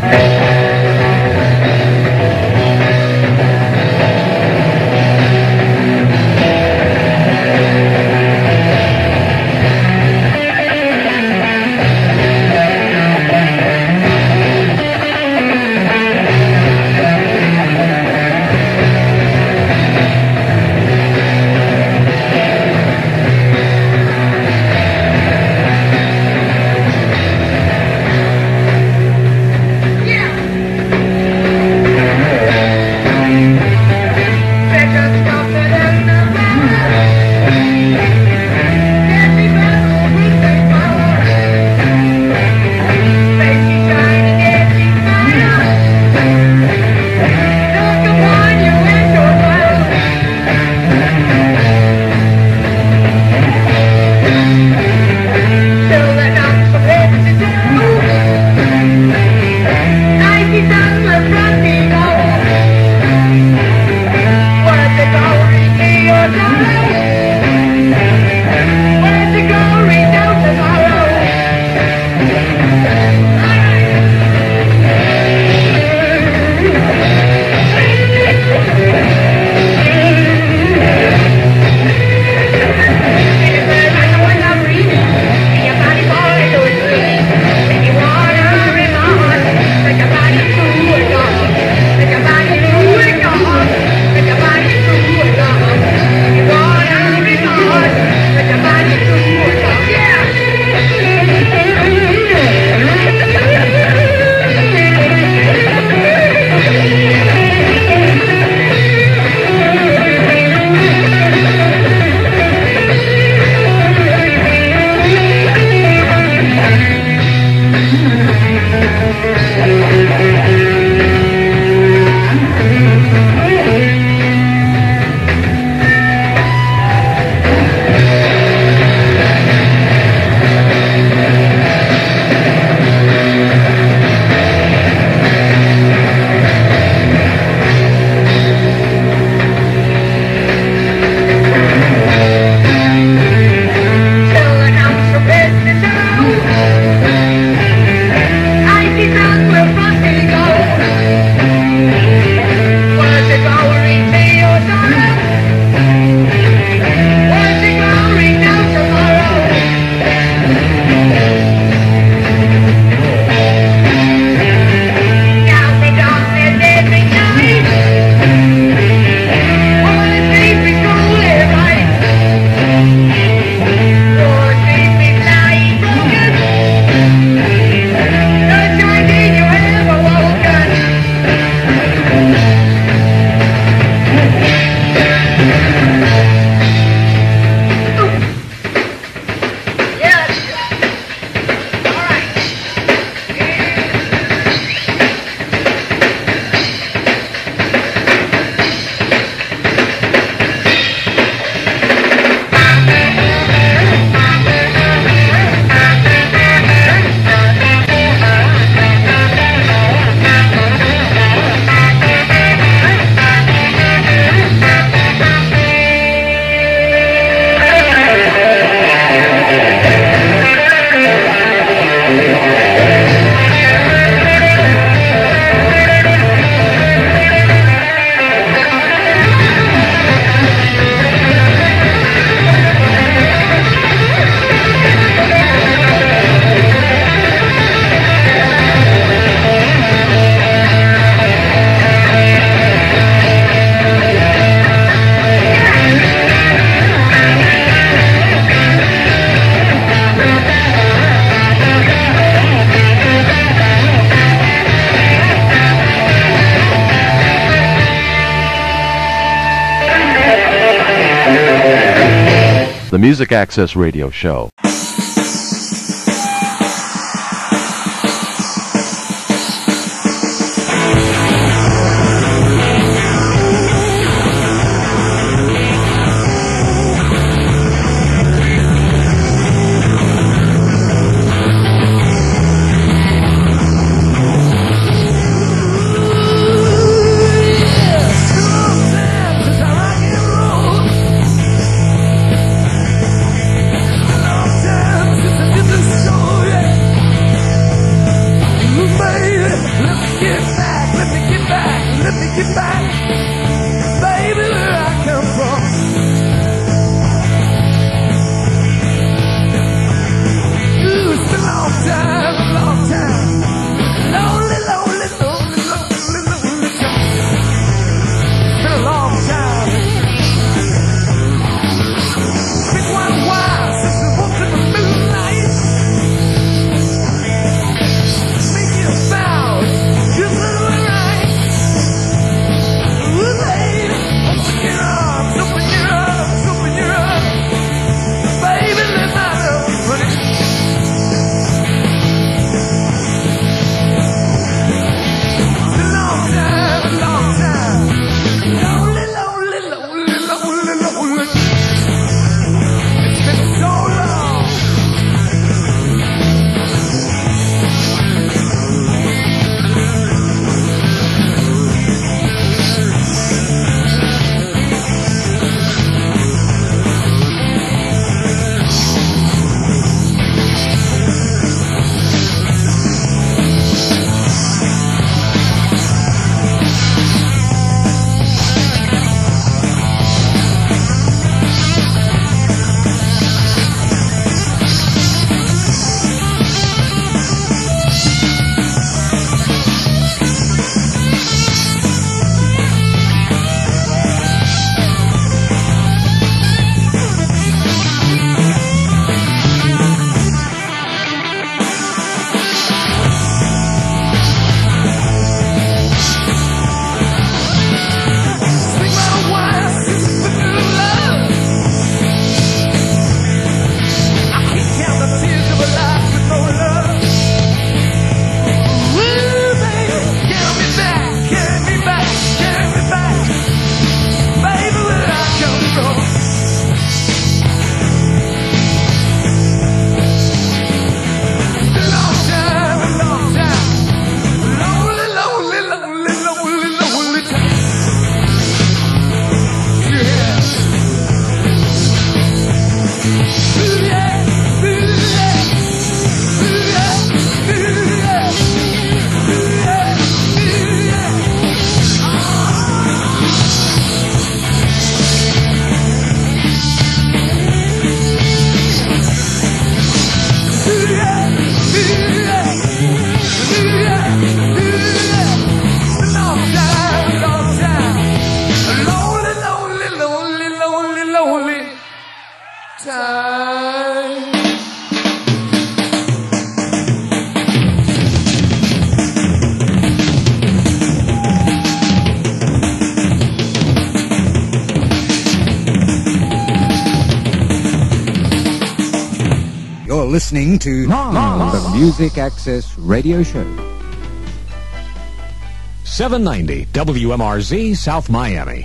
the Music Access Radio Show. Listening to the Music Access Radio Show. 790 WMRZ South Miami.